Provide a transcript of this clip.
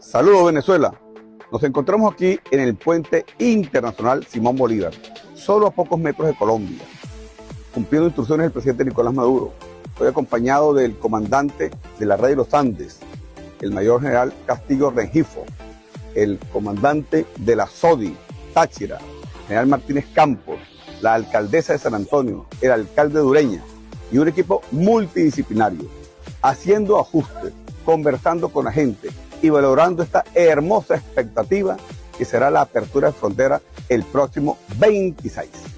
Saludos Venezuela. Nos encontramos aquí en el puente internacional Simón Bolívar, solo a pocos metros de Colombia, cumpliendo instrucciones del presidente Nicolás Maduro. Estoy acompañado del comandante de la red de los Andes, el mayor general Castillo Rengifo, el comandante de la SODI, Táchira, general Martínez Campos, la alcaldesa de San Antonio, el alcalde de Ureña y un equipo multidisciplinario, haciendo ajustes, conversando con la gente y valorando esta hermosa expectativa que será la apertura de frontera el próximo 26.